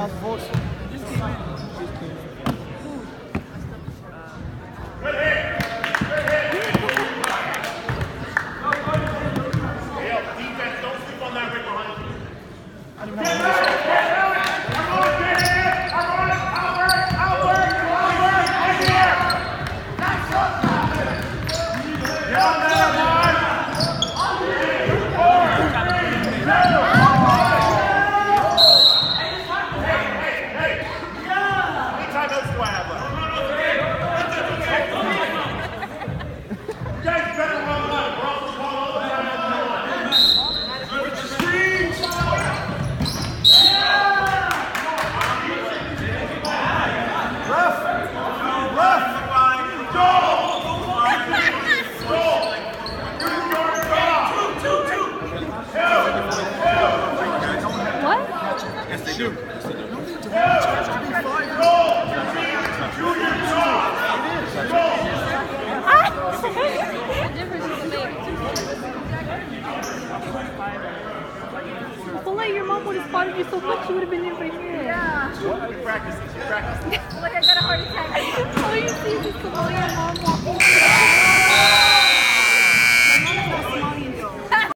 das força. I feel like your mom would have spotted you so quick she would have been in right here. Yeah. What? Practicing. She's practicing. Look, I got a heart attack. All you see is the way mom walking.